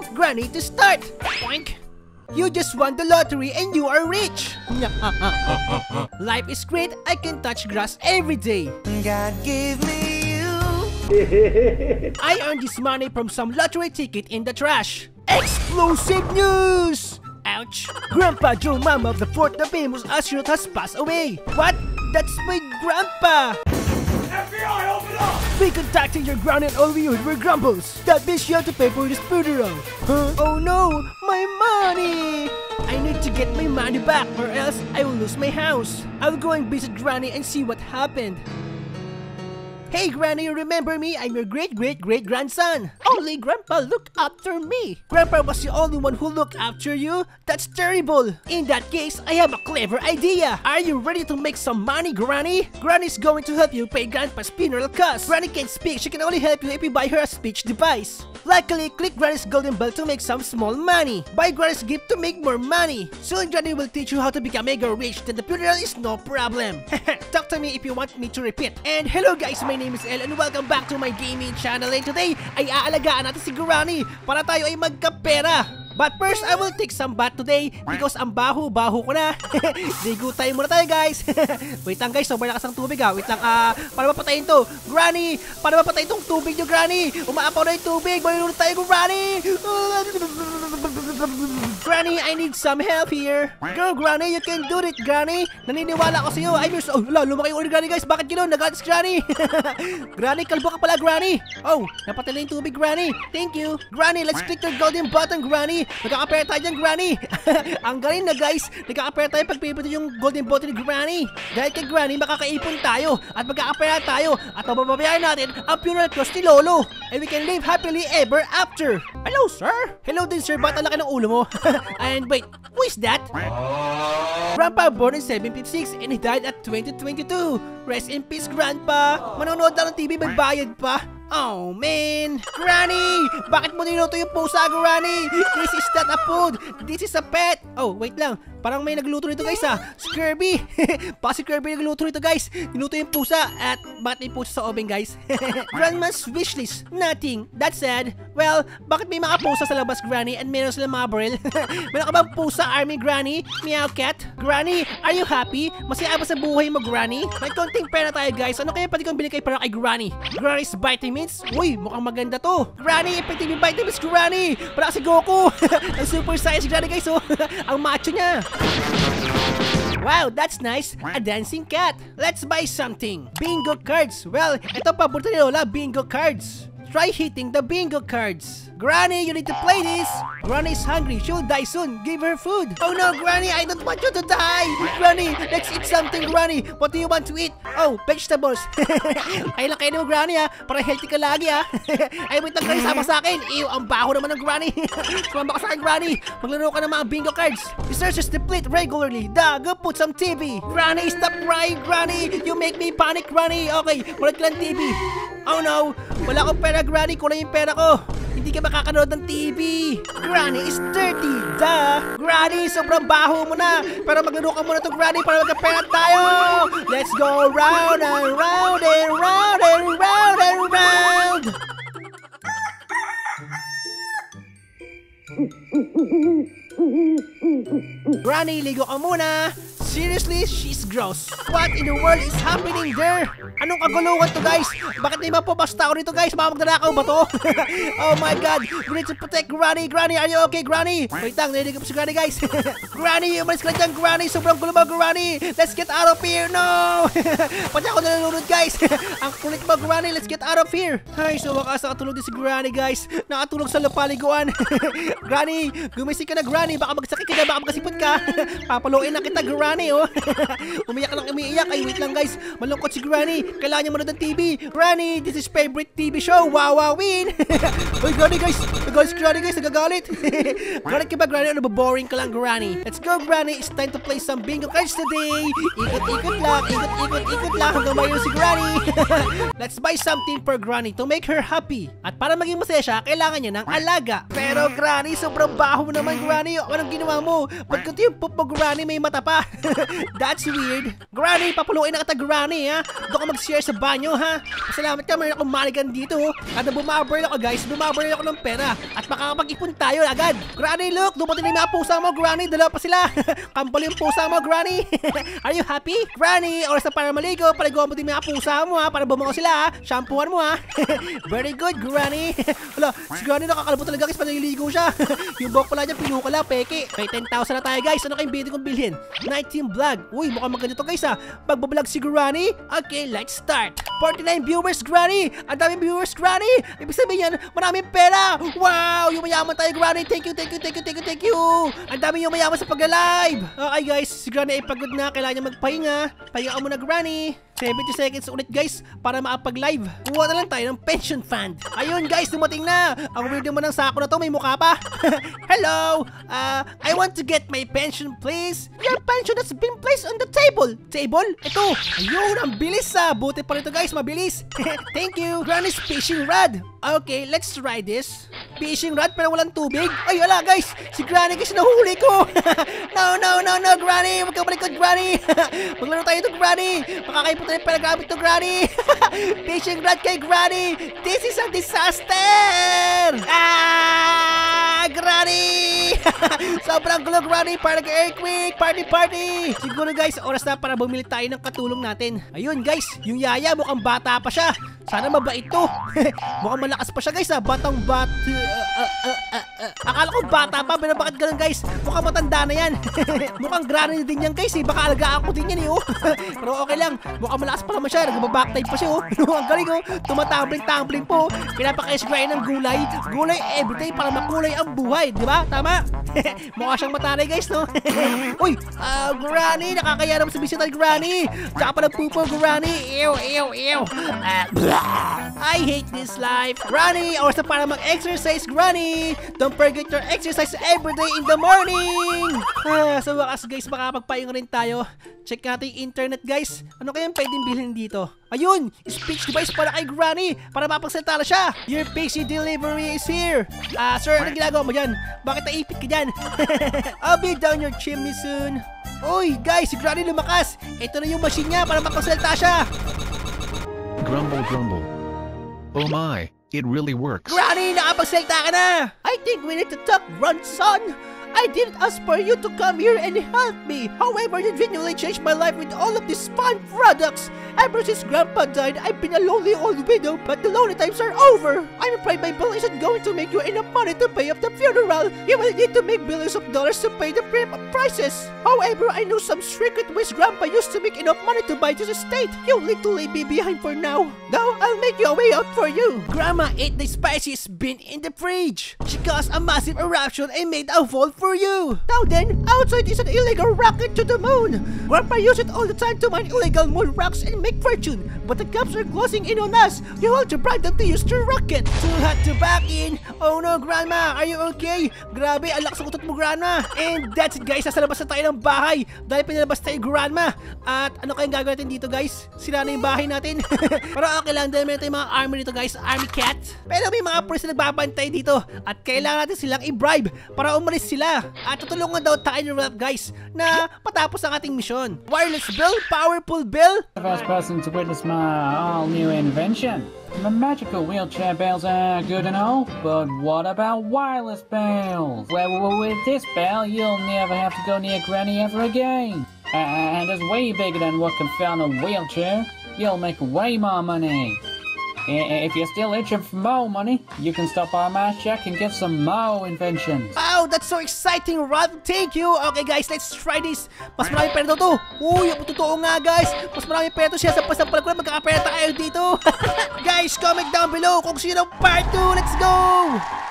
Poke Granny to start. Boink. You just won the lottery and you are rich. Life is great. I can touch grass every day. God give me you. I earned this money from some lottery ticket in the trash. Explosive news! Ouch! Grandpa Joe Mama of the fourth the famous astronaut has passed away. What? That's my grandpa! FBI, We contacted your ground and all we heard were grumbles. That means you have to pay for this funeral. Huh? Oh no! My money! I need to get my money back or else I will lose my house. I'll go and visit Granny and see what happened. Hey Granny, remember me? I'm your great great great grandson. Only Grandpa looked after me. Grandpa was the only one who looked after you? That's terrible. In that case, I have a clever idea. Are you ready to make some money, Granny? Granny's going to help you pay Grandpa's funeral costs. Granny can't speak. She can only help you if you buy her a speech device. Luckily, click Granny's golden bell to make some small money. Buy Granny's gift to make more money. Soon Granny will teach you how to become mega rich. Then the funeral is no problem. Talk to me if you want me to repeat. And hello guys, my name is El and welcome back to my gaming channel. And today ay aalagaan natin si Granny para tayo ay magkapera. But first, I will take some bath today because ang baho-baho ko na. Ligo tayo muna tayo guys. Wait lang guys, sobrang lakas ng tubig ha. Wait lang, ah, para mapatayin to. Granny, para mapatayin tong tubig nyo, Granny. Umaapaw na yung tubig. Mayroon tayo, Granny. Granny, I need some help here. Girl, Granny, you can do it, Granny. Naniniwala ako sa'yo. I'm your... Oh, la, lumaki yung Granny, guys. Bakit gano'n? Nagatis, Granny. Granny, kalbo ka pala, Granny. Oh, napatay na yung tubig, Granny. Thank you. Granny, let's click your golden button, Granny. Nagkakapera tayo dyan, Granny. Ang galing na, guys. Nagkakapera tayo pag pinipito yung golden button ni Granny. Dahil kay Granny, makakaipon tayo at magkakapera tayo at mababayaran natin ang funeral cost ni Lolo. And we can live happily ever after. Hello, sir. Hello din, sir. Ba't ang laki ng ulo mo? And wait, who is that? Grandpa born in 756 and he died at 2022. Rest in peace, Grandpa. Manonood lang ng TV, may bayad pa. Oh, man! Granny! Bakit mo niluto yung pusa, Granny? This is not a food! This is a pet! Oh, wait lang. Parang may nagluto nito, guys, ah. Si Kirby! Baka si Kirby nagluto nito, guys. Niluto yung pusa. At bakit may pusa sa oven, guys? Grandma's wishlist. Nothing. That's sad. Well, bakit may mga pusa sa labas, Granny, and meron silang mga baril? meron ka bang pusa, Army Granny? Meow Cat? Granny, are you happy? Masaya ba sa buhay mo, Granny? May konting pera tayo, guys. Ano kaya pwede kong bili kay para kay Granny? Granny's vitamins? Uy, mukhang maganda to. Granny, pwede may vitamins, Granny. Para si Goku. Ang super size Granny, guys, oh. Ang macho niya. Wow, that's nice. A dancing cat. Let's buy something. Bingo cards. Well, ito paborito ni Lola, bingo cards. Try hitting the bingo cards. Granny, you need to play this. Granny is hungry. She'll die soon. Give her food. Oh no, Granny, I don't want you to die. Granny, let's eat something, Granny. What do you want to eat? Oh, vegetables. Ay lang kayo Granny, ha. Para healthy ka lagi, ha. Ay, wait lang, Granny, sama sa akin. Ew, ang baho naman ng Granny. Sumama ka sa akin, Granny. Maglaro ka ng mga bingo cards. Researchers deplete regularly. Da, go put some TV. Granny, stop crying, Granny. You make me panic, Granny. Okay, mulat ka ng TV. Oh no, wala akong pera, Granny. Kulang yung pera ko. Hindi ka makakanood ng TV. Granny is dirty. Duh. Granny, sobrang baho mo na. Pero maglaro ka muna to, Granny, para magkapera tayo. Let's go round and round and round and round and round. Granny, ligo ka muna. Seriously, she's gross. What in the world is happening there? Anong kaguluhan to, guys? Bakit di ba po basta ako rito, guys? Baka magdanakaw ba to? oh my God. We need to protect Granny. Granny, are you okay, Granny? Wait lang, narinig ko si Granny, guys. Granny, umalis ka na dyan, Granny. Sobrang gulo mo, Granny. Let's get out of here. No! Pati ako nalulunod, guys. Ang kulit mo, Granny. Let's get out of here. Ay, so wakas nakatulog din si Granny, guys. Nakatulog sa lapaliguan. Granny, gumising ka na, Granny. Baka magsakit ka na, baka magkasipot ka. Papaluin na kita, Granny, oh. umiyak lang, umiiyak. Ay, wait lang, guys. Malungkot si Granny. Kailangan niya manood ng TV. Granny, this is favorite TV show. Wawawin. Uy, Granny, guys. Si Granny, guys. Nagagalit. Galit ka ba, Granny? Ano ba boring ka lang, Granny? Let's go, Granny. It's time to play some bingo cards today. Ikot-ikot lang. Ikot-ikot-ikot lang hanggang mayroon si Granny. Let's buy something for Granny to make her happy. At para maging masaya siya, kailangan niya ng alaga. Pero, Granny, sobrang baho naman, Granny. Anong ginawa mo? Ba't kunti yung poop mo, Granny? May mata pa. That's weird. Granny, papuluin na kita, Granny, ha? Doon ka mag-share sa banyo, ha? Salamat ka, mayroon akong manigan dito. oh. Kada bumaburn ako, guys, bumaburn ako ng pera. At makakapag-ipon tayo agad. Granny, look, dumating na yung mga pusa mo, Granny. Dalawa pa sila. Kampal yung pusa mo, Granny. Are you happy? Granny, oras na para maligo. Paligo mo din mga pusa mo, ha? Para bumango sila, ha? Shampooan mo, ha? Very good, Granny. Wala, si Granny nakakalbo talaga guys, panaliligo siya. yung buhok pala niya, pinukala, peke. May 10,000 na tayo, guys. Ano kayong video kong bilhin? 19 vlog. Uy, mukhang maganda to, guys, ha? Pagbablog si Granny. Okay, let's start. 49 viewers, Granny. Ang daming viewers, Granny. Ibig sabihin yan, maraming pera. Wow, yumayaman tayo, Granny. Thank you, thank you, thank you, thank you, thank you. Ang daming yumayaman sa pagla-live. Okay, guys, si Granny ay pagod na. Kailangan niya magpahinga. Pahinga ka muna, Granny. 70 seconds ulit guys para makapag-live. Kuha na lang tayo ng pension fund. Ayun guys, dumating na. Ang weird naman ng sako na to, may mukha pa. Hello! Uh, I want to get my pension please. Your pension has been placed on the table. Table? Ito. Ayun, ang bilis ah. Buti pa rito guys, mabilis. Thank you. Granny's fishing rod. Okay, let's try this. Fishing rod pero walang tubig. Ay, wala guys. Si Granny kasi nahuli ko. no, no, no, no, Granny. Huwag ka malikod, Granny. Maglaro tayo ito, Granny. Makakaipon tayo pera gamit to, Granny. Fishing rod kay Granny. This is a disaster. Ah, Granny. Sobrang gulo, Granny. Parang earthquake. Party, party. Siguro guys, oras na para bumili tayo ng katulong natin. Ayun guys, yung yaya mukhang bata pa siya. Sana mabait to. mukhang malakas pa siya guys ha. Batang bat... Uh, uh, uh, uh, uh. Akala ko bata pa, pero bakit ganun guys? Mukhang matanda na yan. mukhang granny din yan guys eh. Baka alagaan ko din yan eh oh. pero okay lang. Mukhang malakas pa naman siya. Nagbabacktype pa siya oh. Ang galing oh. Tumatambling-tambling po. Pinapakais grind ng gulay. Gulay everyday para makulay ang buhay. Di ba? Tama? Mukha siyang matalay guys no? Uy! ah granny! Nakakaya naman sa bisita granny! Tsaka pa nagpupo granny! Ew! Ew! Ew! Ah, blah. I hate this life! Granny! Oras na para mag-exercise granny! Don't forget your exercise every day in the morning! Ah, sa wakas guys, makapagpahinga rin tayo. Check natin yung internet guys. Ano kayang pwedeng bilhin dito? Ayun! Speech device para kay Granny! Para mapagsalita siya! Your pixie delivery is here! Ah, sir, anong ginagawa mo dyan? Bakit naipit ka dyan? I'll be down your chimney soon. Uy, guys, si Granny lumakas! Ito na yung machine niya para mapagsalita siya! Grumble, grumble. Oh my, it really works. Granny, nakapagsalita ka na! I think we need to talk, grandson! I didn't ask for you to come here and help me. However, you genuinely changed my life with all of these fun products. Ever since Grandpa died, I've been a lonely old widow, but the lonely times are over. I'm afraid my bill isn't going to make you enough money to pay off the funeral. You will need to make billions of dollars to pay the premium prices. However, I know some secret ways Grandpa used to make enough money to buy this estate. You'll need to leave me behind for now. Now, I'll make you a way out for you. Grandma ate the spiciest bean in the fridge. She caused a massive eruption and made a vault for you. Now then, outside is an illegal rocket to the moon. Grandpa used it all the time to mine illegal moon rocks and make fortune. But the cops are closing in on us. You have to bribe them to use the rocket. Too hot to back in. Oh no, Grandma, are you okay? Grabe, ang lakas ng utot mo, Grandma. And that's it, guys. Nasa labas na tayo ng bahay. Dahil pinalabas tayo, Grandma. At ano kayong gagawin natin dito, guys? Sira na yung bahay natin. Pero okay lang, dahil meron tayong mga army dito, guys. Army cat. Pero may mga police na nagbabantay dito. At kailangan natin silang i-bribe para umalis sila. At ah, tutulungan daw tayo ni guys, na patapos ang ating misyon. Wireless bill, powerful bill. the first person to witness my all new invention. The magical wheelchair bells are good and all, but what about wireless bells? Well, with this bell, you'll never have to go near Granny ever again. And it's way bigger than what can fit on a wheelchair. You'll make way more money. I- If you're still itching for more money, you can stop by my shack and get some more inventions. Wow, that's so exciting, Ralph. Thank you. Okay, guys, let's try this. Mas marami pera daw to. Uy, ang totoo nga, guys. Mas marami pera to siya sa pasampal ko na magkakapera tayo dito. guys, comment down below kung sino part 2. Let's go!